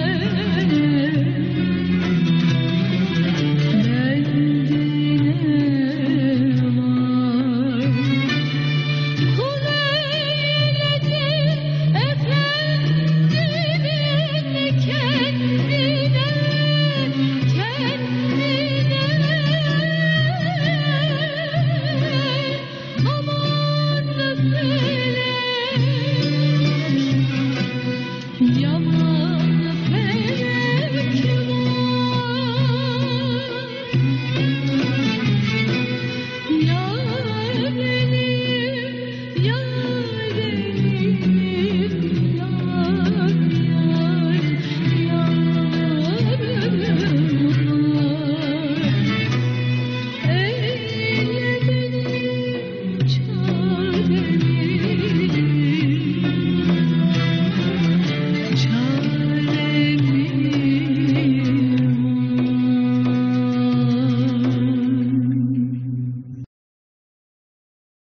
Amen.